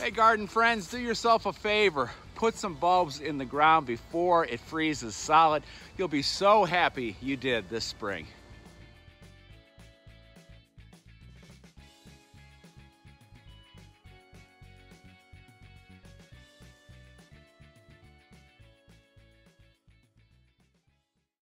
Hey garden friends, do yourself a favor. Put some bulbs in the ground before it freezes solid. You'll be so happy you did this spring.